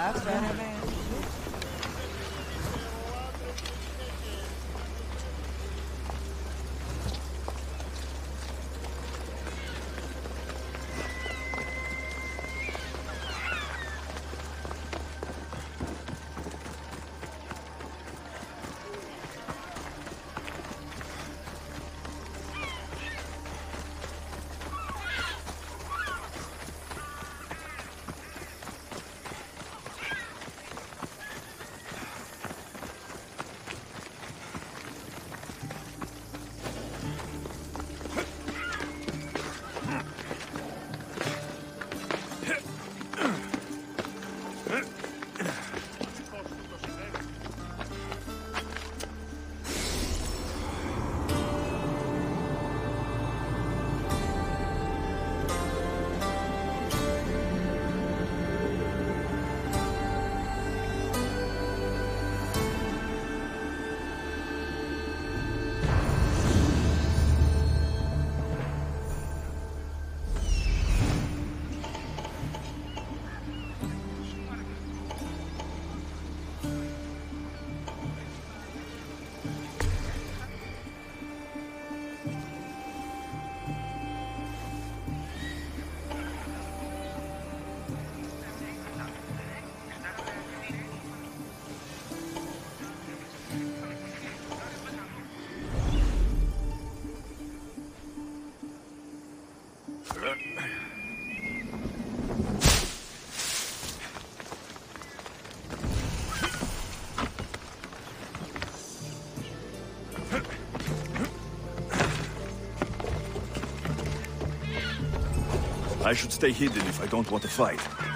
That's better. I should stay hidden if I don't want to fight.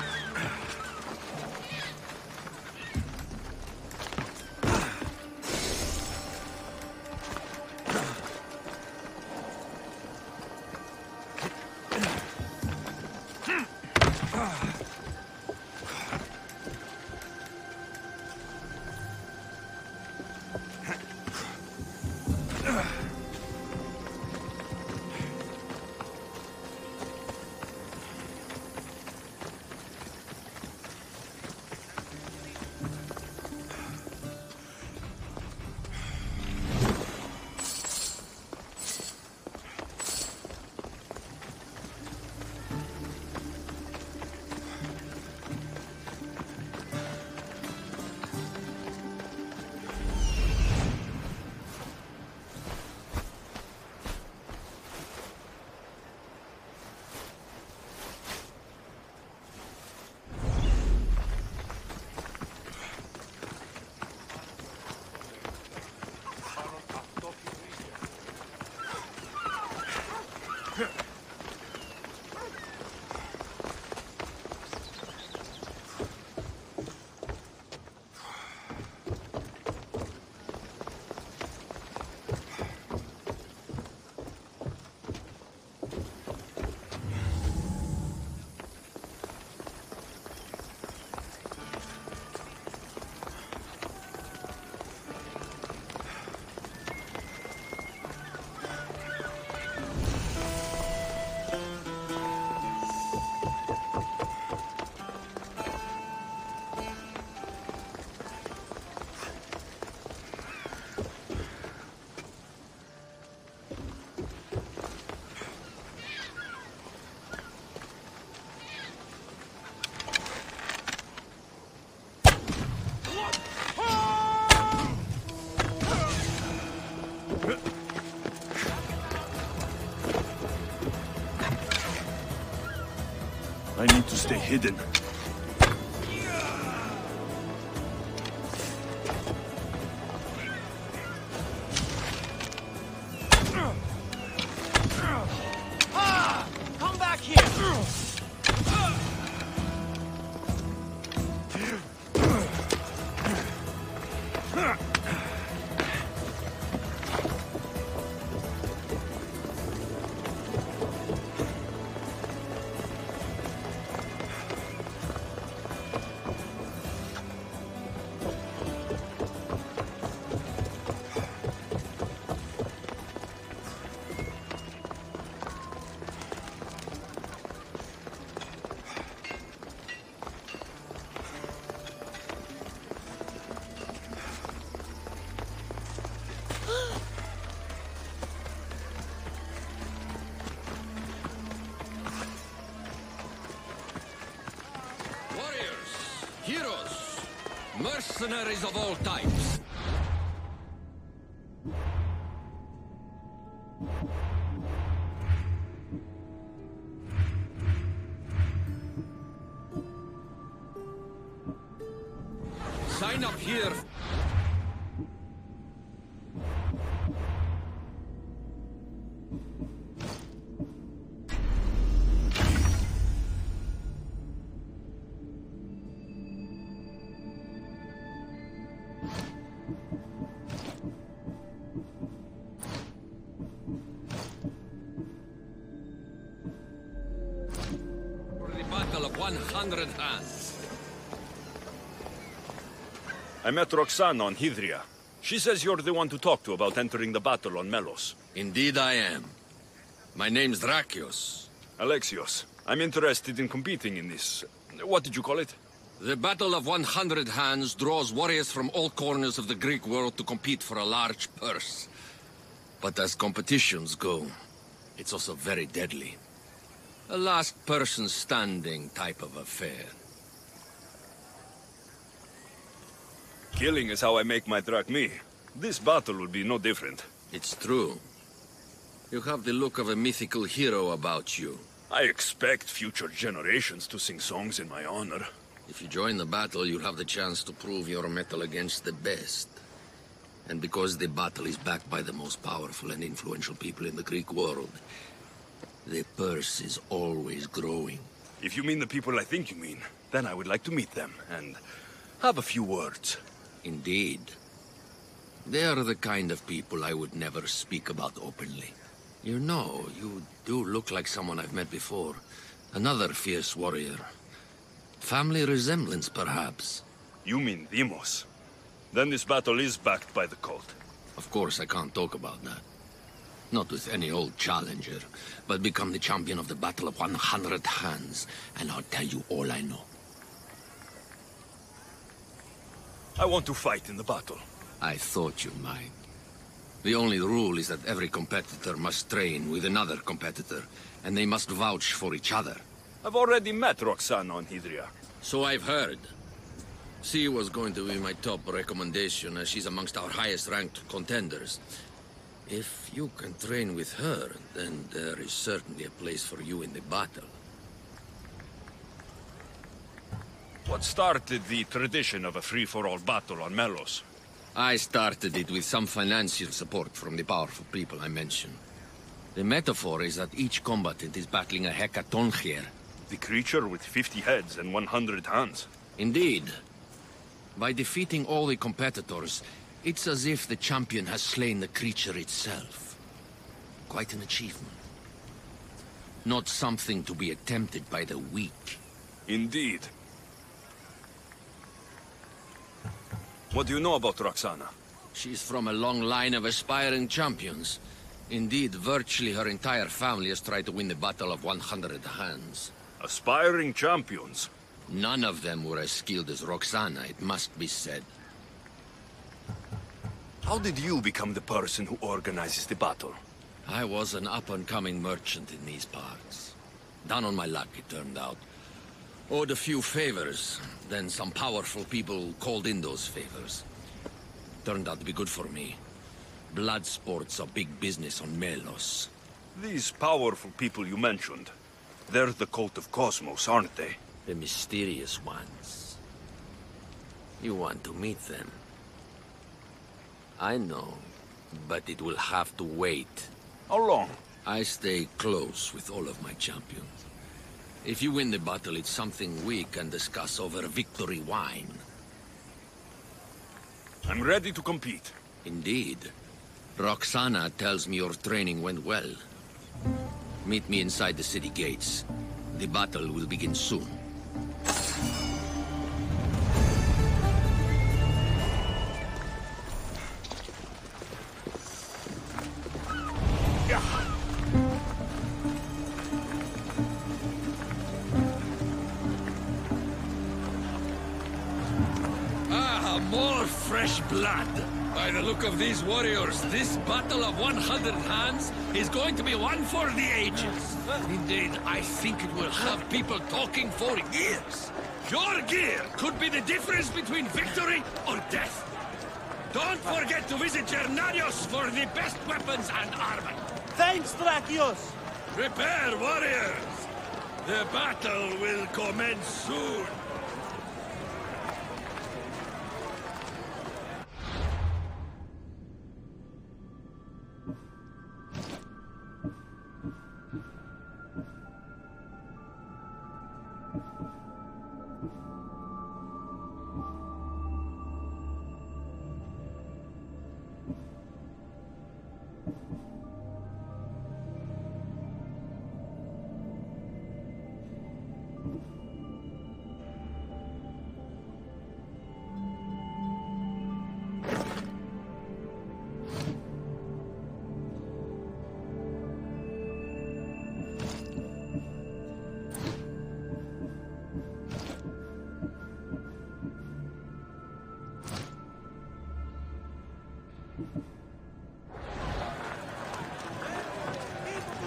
ヘデ。Mercenaries of all types. I met Roxana on Hydria. She says you're the one to talk to about entering the battle on Melos. Indeed I am. My name's Drakios. Alexios, I'm interested in competing in this... What did you call it? The Battle of 100 Hands draws warriors from all corners of the Greek world to compete for a large purse. But as competitions go, it's also very deadly. A last person standing type of affair. Killing is how I make my drachmi. This battle will be no different. It's true. You have the look of a mythical hero about you. I expect future generations to sing songs in my honor. If you join the battle, you'll have the chance to prove your mettle against the best. And because the battle is backed by the most powerful and influential people in the Greek world, the purse is always growing. If you mean the people I think you mean, then I would like to meet them and have a few words. Indeed. They are the kind of people I would never speak about openly. You know, you do look like someone I've met before. Another fierce warrior. Family resemblance, perhaps. You mean Deimos. Then this battle is backed by the cult. Of course, I can't talk about that. Not with any old challenger, but become the champion of the Battle of 100 Hands, and I'll tell you all I know. I want to fight in the battle. I thought you might. The only rule is that every competitor must train with another competitor, and they must vouch for each other. I've already met Roxana on Hydria. So I've heard. She was going to be my top recommendation, as she's amongst our highest-ranked contenders. If you can train with her, then there is certainly a place for you in the battle. What started the tradition of a free-for-all battle on Melos? I started it with some financial support from the powerful people I mentioned. The metaphor is that each combatant is battling a hecatoncheir. The creature with 50 heads and 100 hands. Indeed. By defeating all the competitors, it's as if the champion has slain the creature itself. Quite an achievement. Not something to be attempted by the weak. Indeed. What do you know about Roxana? She's from a long line of aspiring champions. Indeed, virtually her entire family has tried to win the Battle of 100 Hands. Aspiring champions. None of them were as skilled as Roxana, it must be said. How did you become the person who organizes the battle? I was an up-and-coming merchant in these parts. Down on my luck, it turned out. Owed a few favors, then some powerful people called in those favors. Turned out to be good for me. Blood sports are big business on Melos. These powerful people you mentioned, they're the cult of Kosmos, aren't they? The mysterious ones. You want to meet them. I know, but it will have to wait. How long? I stay close with all of my champions. If you win the battle, it's something we can discuss over victory wine. I'm ready to compete. Indeed. Roxana tells me your training went well. Meet me inside the city gates. The battle will begin soon. Warriors, this battle of 100 hands is going to be one for the ages. Indeed, I think it will have people talking for years. Your gear could be the difference between victory or death. Don't forget to visit Gernarios for the best weapons and armor. Thanks, Drakios! Prepare, warriors! The battle will commence soon.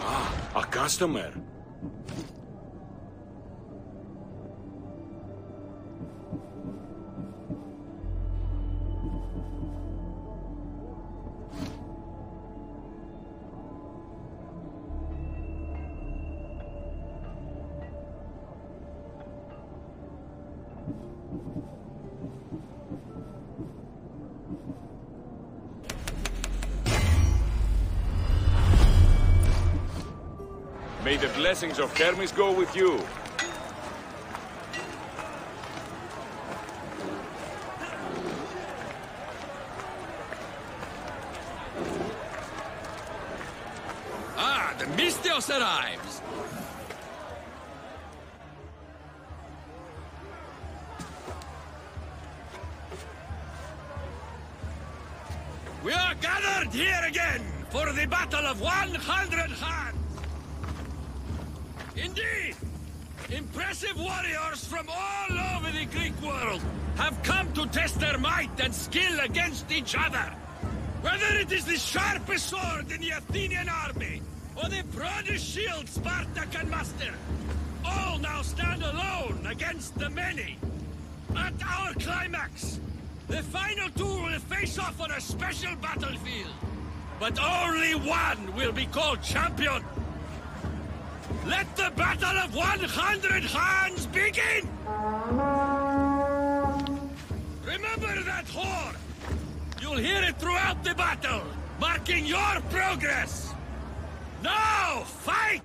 Ah, a customer. Blessings of Hermes go with you. Ah, the misthios arrives! We are gathered here again for the Battle of 100 Hands! Indeed! Impressive warriors from all over the Greek world have come to test their might and skill against each other. Whether it is the sharpest sword in the Athenian army, or the broadest shield Sparta can muster, all now stand alone against the many. At our climax, the final two will face off on a special battlefield. But only one will be called champion. Let the battle of 100 hands begin! Remember that horn! You'll hear it throughout the battle, marking your progress! Now, fight!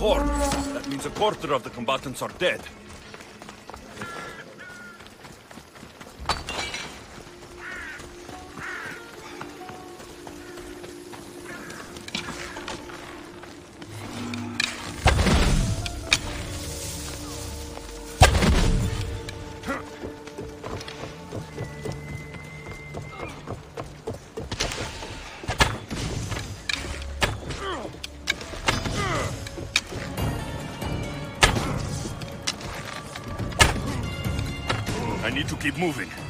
That means a quarter of the combatants are dead. I need to keep moving.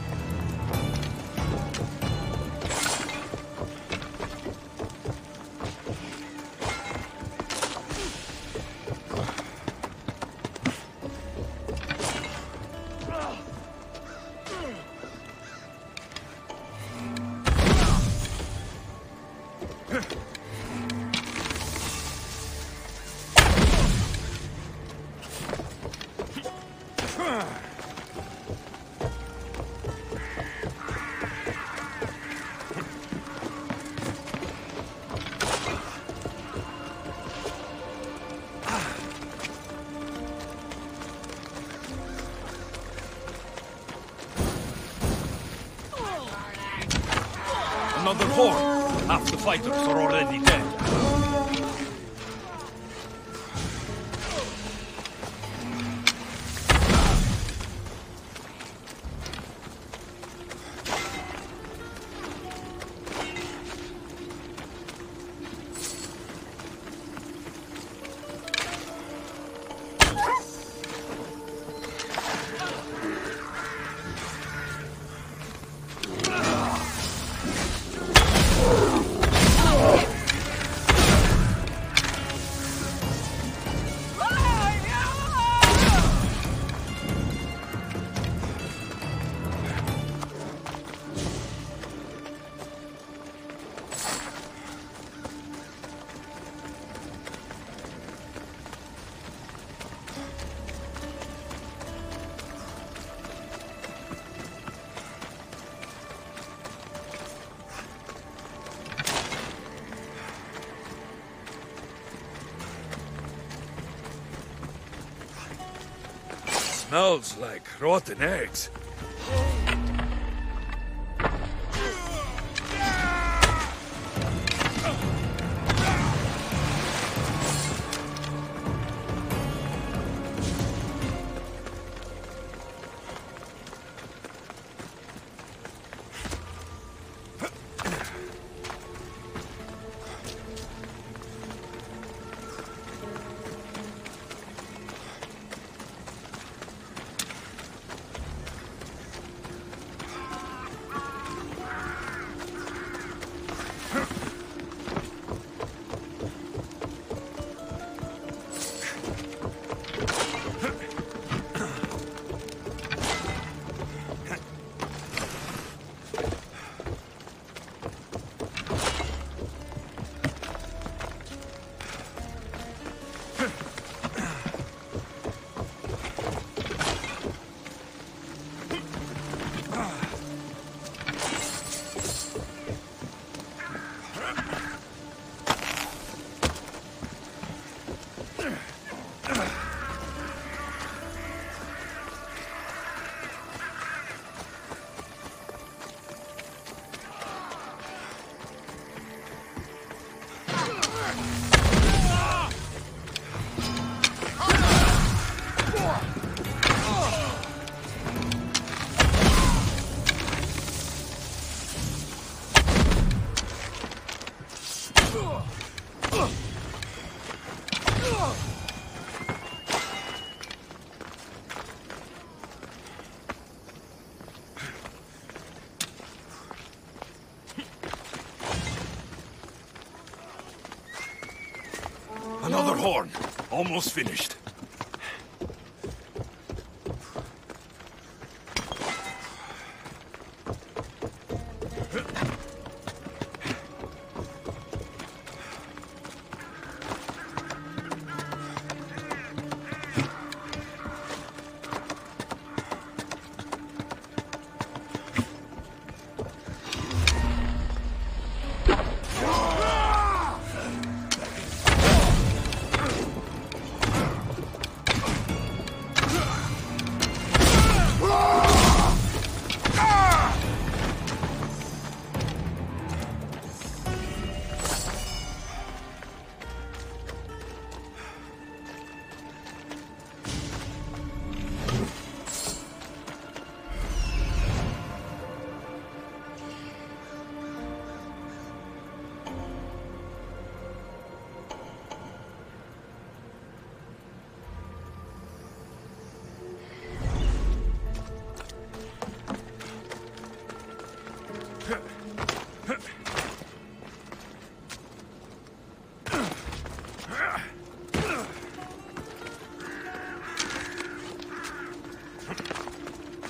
Another horn. Half the fighters are already dead. Smells like rotten eggs. Almost finished.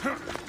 Huh.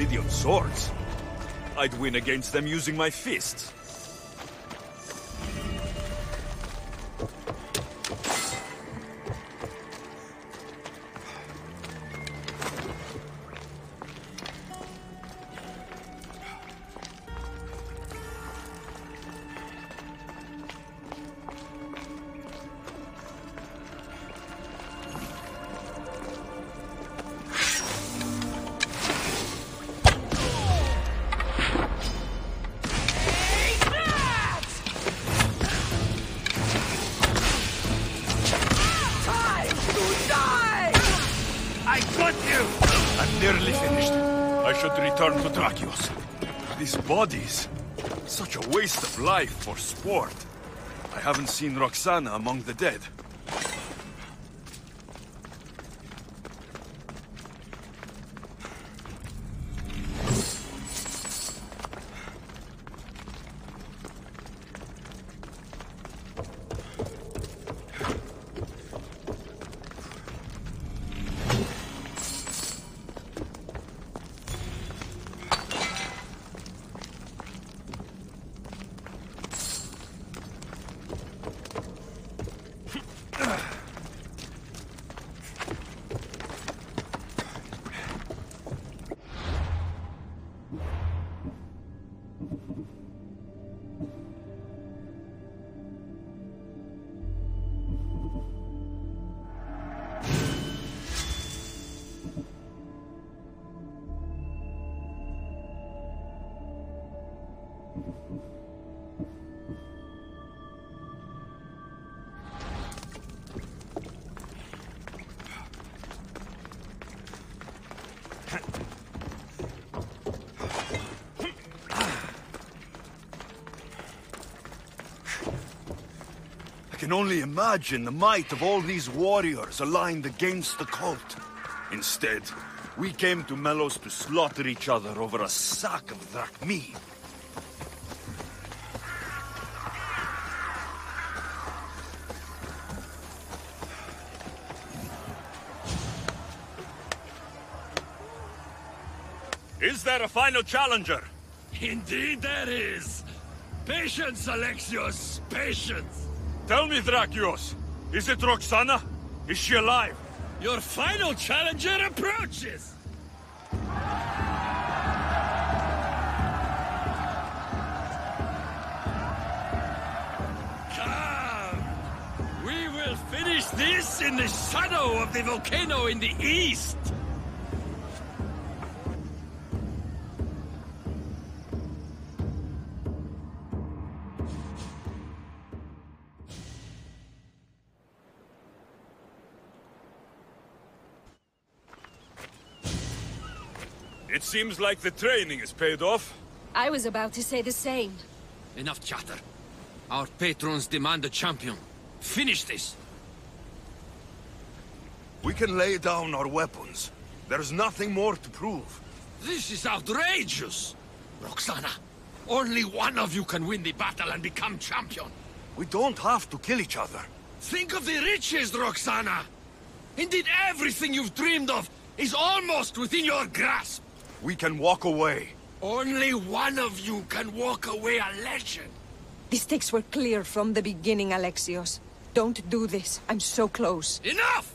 Obsidian swords? I'd win against them using my fists. Bodies. Such a waste of life for sport. I haven't seen Roxana among the dead. Can only imagine the might of all these warriors aligned against the cult. Instead, we came to Melos to slaughter each other over a sack of drachmi. Is there a final challenger? Indeed there is. Patience, Alexios, patience. Tell me, Drakios, is it Roxana? Is she alive? Your final challenger approaches. Come. We will finish this in the shadow of the volcano in the east. Seems like the training is paid off. I was about to say the same. Enough chatter. Our patrons demand a champion. Finish this. We can lay down our weapons. There's nothing more to prove. This is outrageous! Roxana, only one of you can win the battle and become champion. We don't have to kill each other. Think of the riches, Roxana! Indeed, everything you've dreamed of is almost within your grasp. We can walk away. Only one of you can walk away a legend. The stakes were clear from the beginning, Alexios. Don't do this. I'm so close. Enough!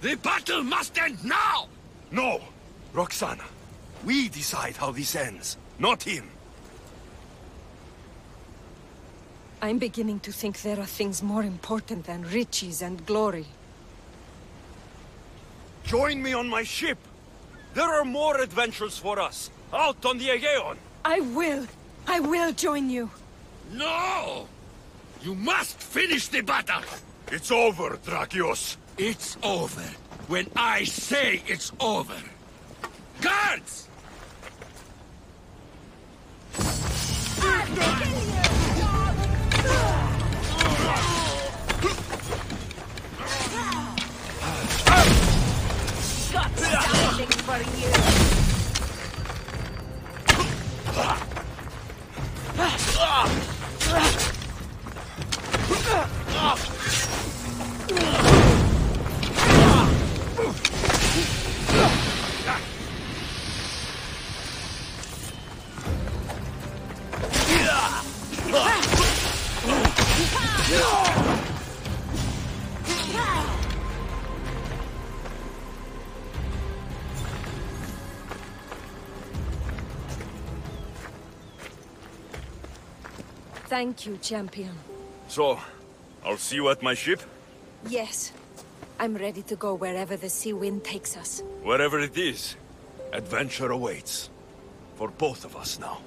The battle must end now! No! Roxana, we decide how this ends, not him. I'm beginning to think there are things more important than riches and glory. Join me on my ship. There are more adventures for us, out on the Aegean. I will! I will join you! No! You must finish the battle! It's over, Drakios. It's over when I say it's over. Guards! Ah! For you! Thank you, champion. So, I'll see you at my ship? Yes. I'm ready to go wherever the sea wind takes us. Wherever it is, adventure awaits. For both of us now.